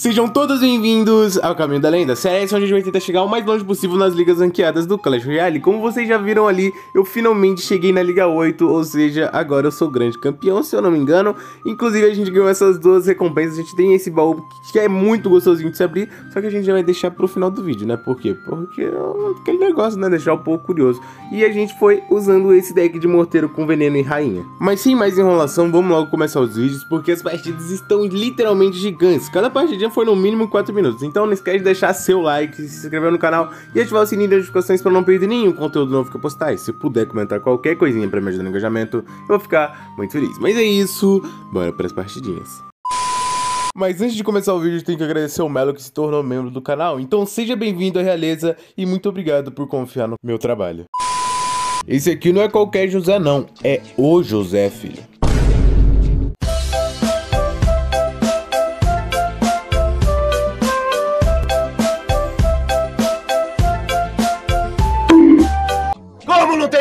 Sejam todos bem-vindos ao Caminho da Lenda, série onde a gente vai tentar chegar o mais longe possível nas ligas ranqueadas do Clash Royale. Como vocês já viram ali, eu finalmente cheguei na Liga 8, ou seja, agora eu sou grande campeão, se eu não me engano. Inclusive a gente ganhou essas duas recompensas, a gente tem esse baú que é muito gostosinho de se abrir, só que a gente já vai deixar pro final do vídeo, né? Por quê? Porque é aquele negócio, né? Deixar um pouco curioso. E a gente foi usando esse deck de morteiro com veneno e rainha. Mas sem mais enrolação, vamos logo começar os vídeos, porque as partidas estão literalmente gigantes. Cada foi no mínimo 4 minutos. Então não esquece de deixar seu like, se inscrever no canal e ativar o sininho de notificações para não perder nenhum conteúdo novo que eu postar. E se puder comentar qualquer coisinha para me ajudar no engajamento, eu vou ficar muito feliz. Mas é isso, bora para as partidinhas. Mas antes de começar o vídeo, tenho que agradecer ao Melo que se tornou membro do canal. Então seja bem-vindo à Realeza e muito obrigado por confiar no meu trabalho. Esse aqui não é qualquer José não, é o José, filho.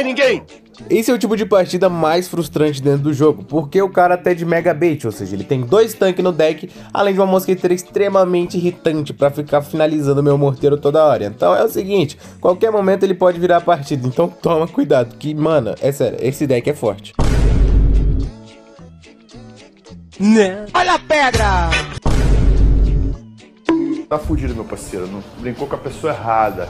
Ninguém? Esse é o tipo de partida mais frustrante dentro do jogo, porque o cara até de mega bait, ou seja, ele tem dois tanques no deck, além de uma mosqueteira extremamente irritante para ficar finalizando meu morteiro toda hora. Então é o seguinte, qualquer momento ele pode virar a partida, então toma cuidado, que mano, é sério, esse deck é forte. Né? Olha a pedra! Tá fudido, meu parceiro. Não brincou com a pessoa errada.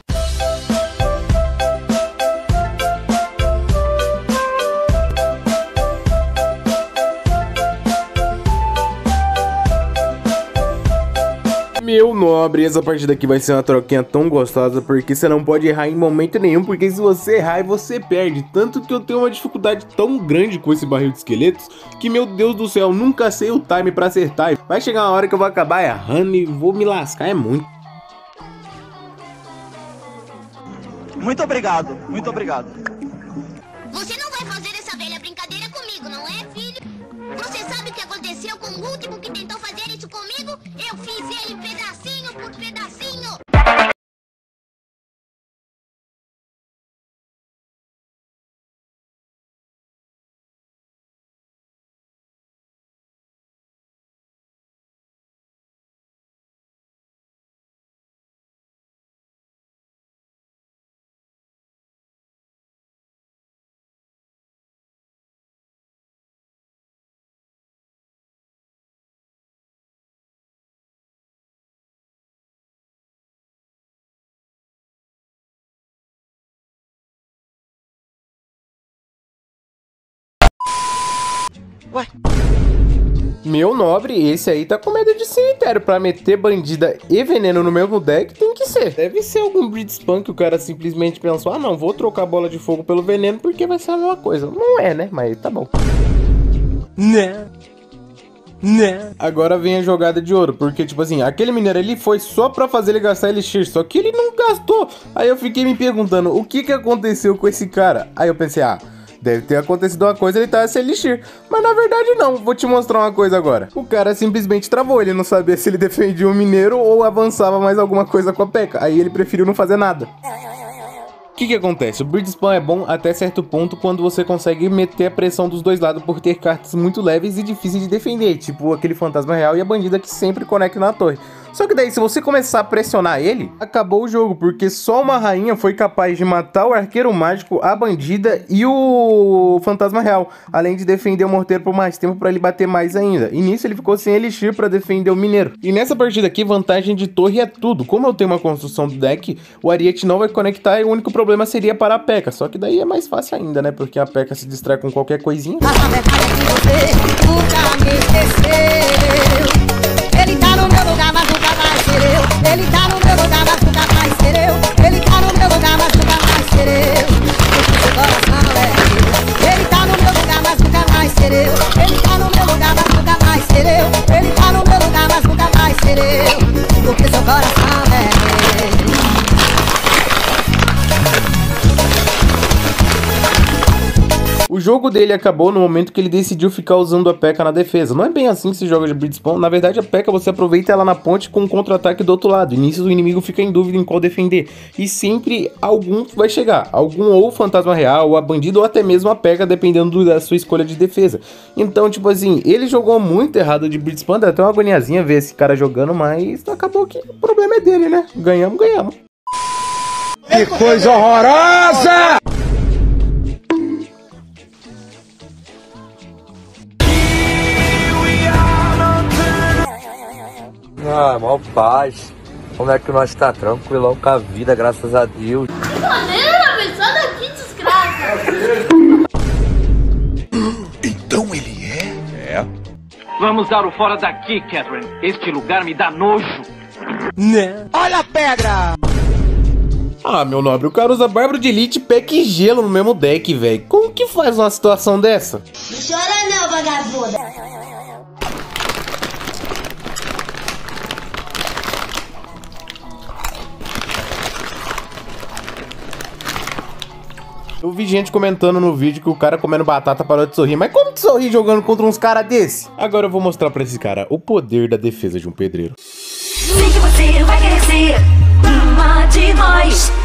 Meu nobre, essa partida aqui vai ser uma troquinha tão gostosa porque você não pode errar em momento nenhum, porque se você errar, você perde. Tanto que eu tenho uma dificuldade tão grande com esse barril de esqueletos que, meu Deus do céu, nunca sei o time pra acertar. Vai chegar uma hora que eu vou acabar errando e vou me lascar, é muito. Muito obrigado, muito obrigado. Ué, Meu nobre, esse aí tá com medo de cemitério pra meter bandida e veneno no mesmo deck, tem que ser. Deve ser algum Blitz Spam que o cara simplesmente pensou, ah não, vou trocar a bola de fogo pelo veneno porque vai ser a mesma coisa. Não é, né? Mas tá bom. né? Né? Agora vem a jogada de ouro, porque, tipo assim, aquele mineiro ele foi só pra fazer ele gastar elixir, só que ele não gastou. Aí eu fiquei me perguntando, o que que aconteceu com esse cara? Aí eu pensei, ah, deve ter acontecido uma coisa, ele tava sem elixir. Mas na verdade não, vou te mostrar uma coisa agora. O cara simplesmente travou, ele não sabia se ele defendia o mineiro ou avançava mais alguma coisa com a peca. Aí ele preferiu não fazer nada. O que que acontece? O Bridge Spam é bom até certo ponto quando você consegue meter a pressão dos dois lados por ter cartas muito leves e difíceis de defender, tipo aquele fantasma real e a bandida que sempre conecta na torre. Só que daí, se você começar a pressionar ele, acabou o jogo, porque só uma rainha foi capaz de matar o arqueiro mágico, a bandida e o fantasma real, além de defender o morteiro por mais tempo para ele bater mais ainda. E nisso ele ficou sem elixir para defender o mineiro. E nessa partida aqui, vantagem de torre é tudo. Como eu tenho uma construção do deck, o Ariete não vai conectar e o único problema seria para a P.E.K.K.A. Só que daí é mais fácil ainda, né? Porque a P.E.K.K.A. se distrai com qualquer coisinha. Ele tá no O jogo dele acabou no momento que ele decidiu ficar usando a P.E.K.K.A na defesa. Não é bem assim que se joga de Blitzpawn. Na verdade, a P.E.K.K.A você aproveita ela na ponte com um contra-ataque do outro lado. E nisso o inimigo fica em dúvida em qual defender. E sempre algum vai chegar. Algum ou fantasma real, ou a bandido, ou até mesmo a P.E.K.K.A, dependendo da sua escolha de defesa. Então, tipo assim, ele jogou muito errado de Blitzpawn. Dá até uma agoniazinha ver esse cara jogando, mas acabou que o problema é dele, né? Ganhamos, ganhamos. Que coisa horrorosa! Ah, mó paz. Como é que nós tá tranquilão com a vida, graças a Deus. Brincadeira, velho. Sai daqui, desgraça. Então ele é? É. Vamos dar o fora daqui, Catherine. Este lugar me dá nojo. Olha a pedra! Ah, meu nobre, o cara usa Bárbaro de Elite, Pack e Gelo no mesmo deck, velho. Como que faz uma situação dessa? Não chora não, vagabunda. Eu vi gente comentando no vídeo que o cara comendo batata parou de sorrir. Mas como que sorri jogando contra uns caras desse? Agora eu vou mostrar pra esse cara o poder da defesa de um pedreiro. Sei que você vai ser uma de nós.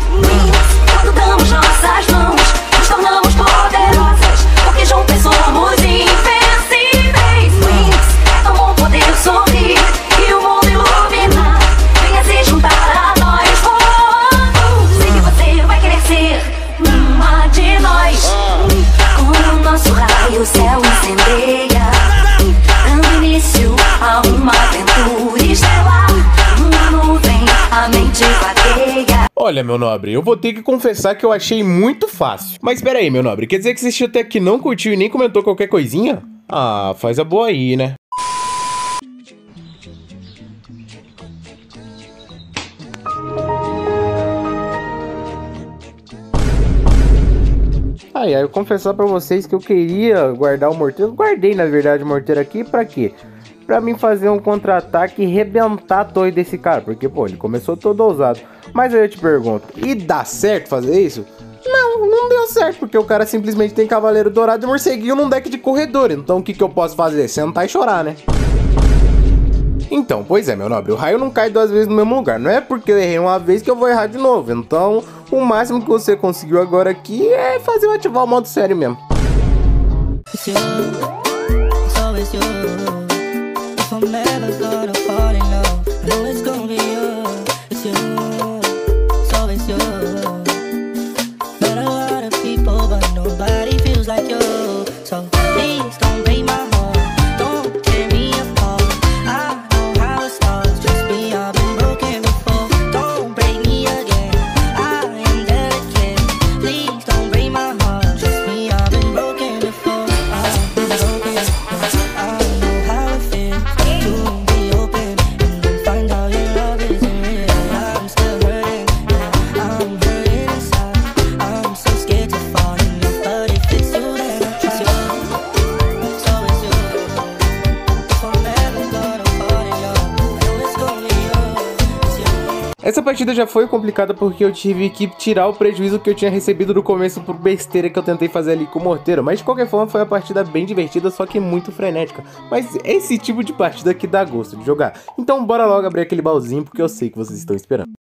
Olha, meu nobre, eu vou ter que confessar que eu achei muito fácil. Mas pera aí, meu nobre, quer dizer que você assistiu até aqui não curtiu e nem comentou qualquer coisinha? Ah, faz a boa aí, né? Ai, ai, eu confessar pra vocês que eu queria guardar o morteiro. Guardei, na verdade, o morteiro aqui pra quê? Pra mim fazer um contra-ataque e rebentar a torre desse cara. Porque, pô, ele começou todo ousado. Mas aí eu te pergunto, e dá certo fazer isso? Não, não deu certo, porque o cara simplesmente tem Cavaleiro Dourado e Morceguinho num deck de corredor. Então o que, que eu posso fazer? Sentar e chorar, né? Então, pois é, meu nobre, o raio não cai duas vezes no mesmo lugar. Não é porque eu errei uma vez que eu vou errar de novo. Então, o máximo que você conseguiu agora aqui é fazer eu ativar o modo sério mesmo. It's you, it's soul. Essa partida já foi complicada porque eu tive que tirar o prejuízo que eu tinha recebido no começo por besteira que eu tentei fazer ali com o morteiro. Mas de qualquer forma foi uma partida bem divertida, só que muito frenética. Mas é esse tipo de partida que dá gosto de jogar. Então bora logo abrir aquele baúzinho porque eu sei que vocês estão esperando.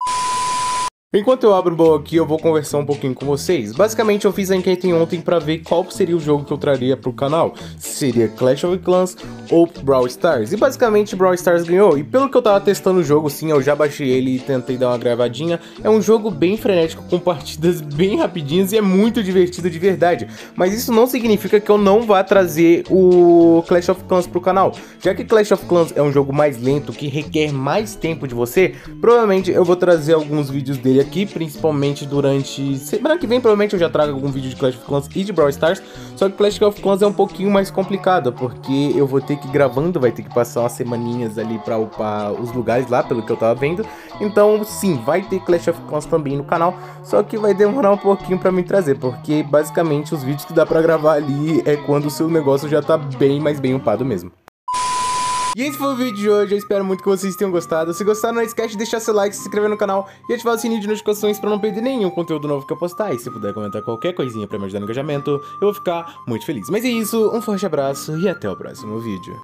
Enquanto eu abro o baú aqui, eu vou conversar um pouquinho com vocês. Basicamente, eu fiz a enquete ontem pra ver qual seria o jogo que eu traria pro canal. Se seria Clash of Clans ou Brawl Stars. E basicamente, Brawl Stars ganhou. E pelo que eu tava testando o jogo, sim, eu já baixei ele e tentei dar uma gravadinha. É um jogo bem frenético, com partidas bem rapidinhas e é muito divertido de verdade. Mas isso não significa que eu não vá trazer o Clash of Clans pro canal. Já que Clash of Clans é um jogo mais lento, que requer mais tempo de você, provavelmente eu vou trazer alguns vídeos dele aqui, principalmente durante... Semana que vem provavelmente eu já trago algum vídeo de Clash of Clans e de Brawl Stars, só que Clash of Clans é um pouquinho mais complicado, porque eu vou ter que ir gravando, vai ter que passar umas semaninhas ali pra upar os lugares lá, pelo que eu tava vendo. Então sim, vai ter Clash of Clans também no canal, só que vai demorar um pouquinho pra me trazer, porque basicamente os vídeos que dá pra gravar ali é quando o seu negócio já tá bem, mais bem upado mesmo. E esse foi o vídeo de hoje, eu espero muito que vocês tenham gostado. Se gostaram, não esquece de deixar seu like, se inscrever no canal e ativar o sininho de notificações pra não perder nenhum conteúdo novo que eu postar. E se puder comentar qualquer coisinha pra me ajudar no engajamento, eu vou ficar muito feliz. Mas é isso, um forte abraço e até o próximo vídeo.